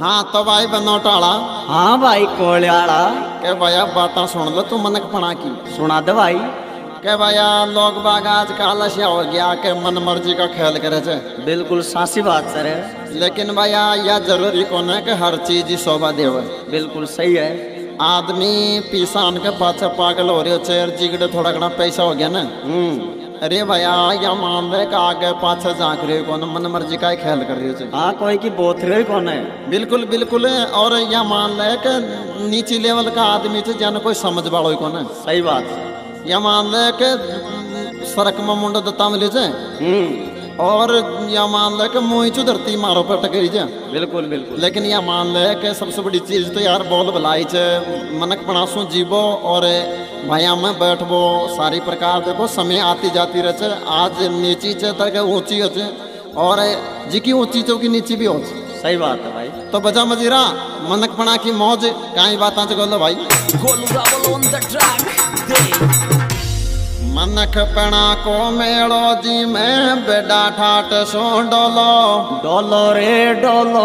हाँ तो भाई बनौटाला हाँ भाई कोलियाला के भैया बाता सुन लो तू मनक पड़ा की। सुना दे भाई। के भैया लोग बाग आज काल ऐसा हो गया के मन मर्ज़ी का खेल करे छे। बिल्कुल सासी बात सर। है लेकिन भैया यह ज़रूरी कौन है कि हर चीज़ ही शोभा देवे। बिल्कुल सही है। आदमी पिसान के पाछे पागल हो रहे चेर जिगड़े थोड़ा घना पैसा हो गया ना। हम्म। अरे भैया या मान ले कि आगे पाछे झाँक रहे कौन? मन मर्ज़ी का खेल कर रही हो हाँ कोई की बोथरे कौन है? बिल्कुल बिल्कुल। और या मान ले कि नीची लेवल का आदमी थे जन कोई समझ वालो ही कौन है? सही बात। या मान ले कि सड़क में मुंडो दत्ता मिले हम्म। और या मान ले कि मुँह चु धरती मारो पर टकरी जा। बिल्कुल बिल्कुल। लेकिन या मान ले कि सबसे बड़ी चीज़ तो यार बोल भलाई छे मनक पणासू जीवो और भया में बैठबो सारी प्रकार देखो समय आती जाती रहे आज नीची चे तक ऊँची हो और जिकी ऊँची चौकी नीची भी हो सही बात है भाई। तो बजा मजीरा मनक पणा की मौज काई बात चलो भाई. Day. मनक पणा को मेड़ो जी में बेडा ठाट सो डोलो। डोलो रे डोलो।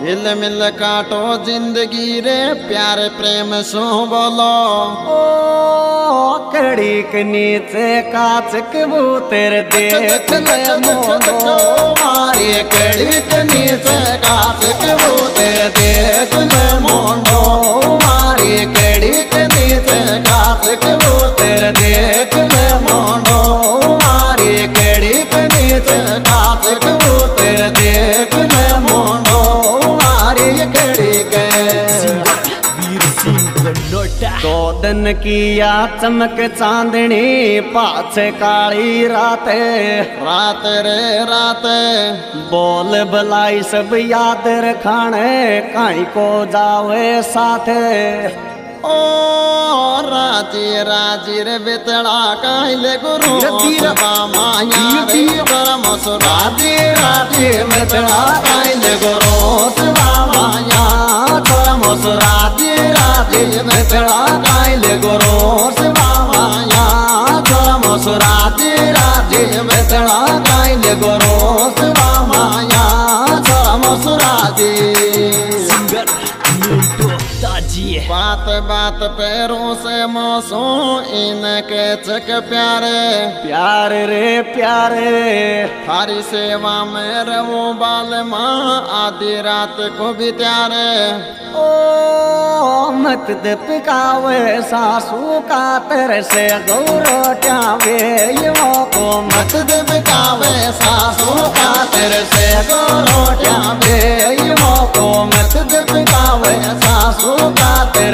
हिल मिल काटो ज़िंदगी रे प्यारे प्रेम सो बोलो। ओ कड़ी के नीचे काच कबूतर देख ले मोनो मारी कड़ी के नीचे काच कबूतर देख ले। दो दिन किया चमक चांदनी पाछे काली रात रात रे रात। बोल भलाई सब याद रखाने काई को जावे साथे। ओ राज़ी राज़ी रे बेतड़ा काहिले गुरु। धीरे माया रे परम राज़ी राज़ी बेतड़ा काहिले गुरु। माया परम राज़ी राज़ी बेतड़ा बात बात पैरों से मौसू इनके चक प्यारे। प्यार रे प्यारे। थारी सेवा में रहो बाल माँ आधी रात को भी त्यारे। ओ मत दे पिकावे सासू का तेरे से गौरो ट्यावे यो को मत दिव सासू का तेरे से गोरोटिया बे युवो को मत दिव कावे सासू का तेरे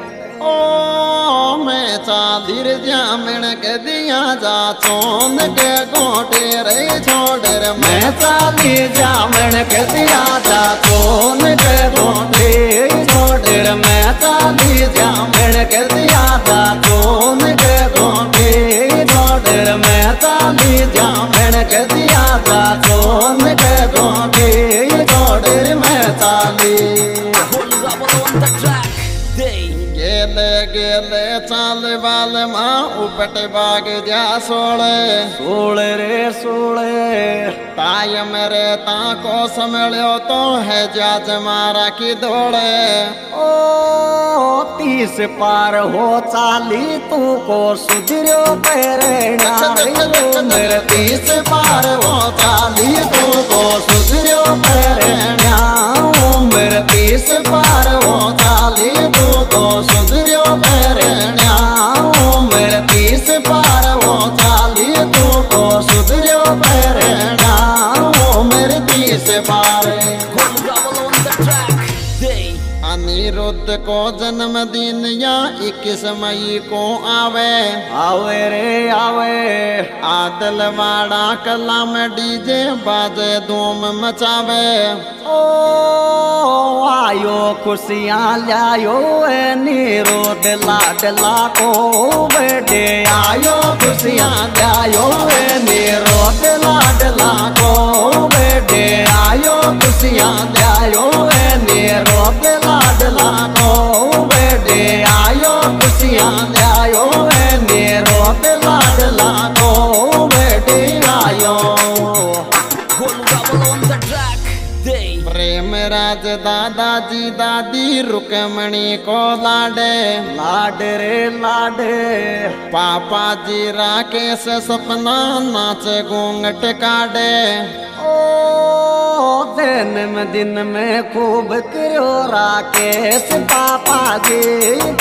ओ मैं चादिर जामण के दिया जा चोन के गोटे रे छोड़ रे मैं चादी जामण के दिया जा चोन के गोटे छोड़ रे मैं चादी जामण के उपट बाग जा सोले। सोले रे सोले। ताय मेरे ताको समेलो तो है जाज मारा की दौड़े ओ तीस पार हो चाली तू को सुधरो पेरेणा मेरे तीस पार अनिरुद्ध को जन्मदिन या इक्कीस मई को आवे। आवे रे आवे। आदलवाड़ा कला में डीजे बाजे धूम मचावे। ओ आयो खुशियाँ लायो ए नीरो दिला दिला को बेटे। आयो खुशियाँ लायो ए नीरो दिला दिला को बेटे। आयो खुशियाँ राज दादाजी दादी रुकमणी को लाडे। लाड रे लाड। पापा जी राकेश सपना नाच घूंघट काटे ओ जन्म दिन में खूब करो राकेश पापा जी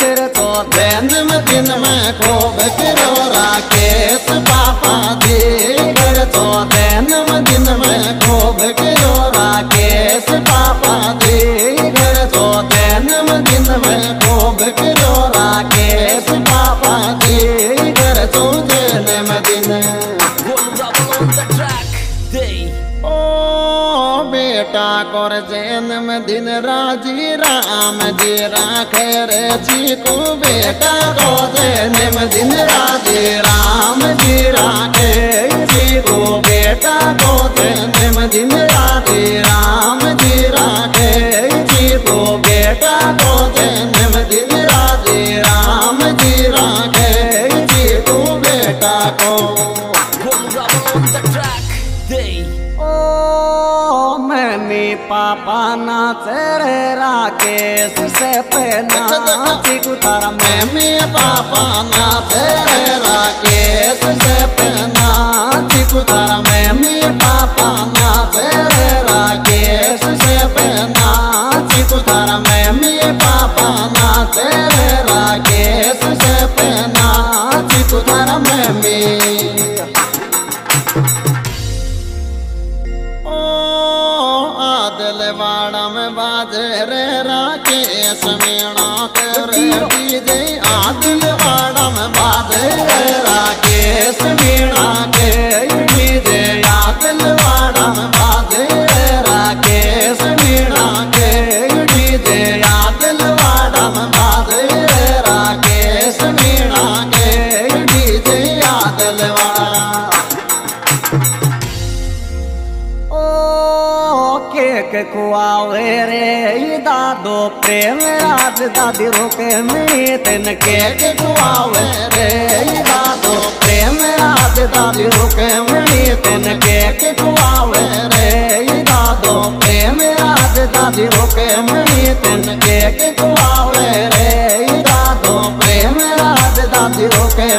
फिर तो जन्म दिन में खूब करो राकेश पापा जी घर तो जन्म दिन में बेटा कर में दिन राज़ी, राम जी राखे रे जी को बेटा। को जैन में दिन राज़ी, राम जी राखे जी को बेटा। को जन्म मम्मी पापा नाचे रे राकेश से पे चिकू तारा मैं मी पापा ना तेरे राकेश से पहना चिकू मैं मी पापा ना तेरे आदलवाड़ा में बाजे रे राकेश मीणा करे डीजे आदलवाड़ा में बाजे रे राकेश मीणा केक खुआवे रे दादो प्रेम राज, दादी रोके में तेन केक खुआवे रे दादो प्रेम राज, दादी रोके में तेन केक खुआवे रे दादो प्रेम राज, दादी रोके में तेन केक खुआवे रे दादो प्रेम राज, दादी रोके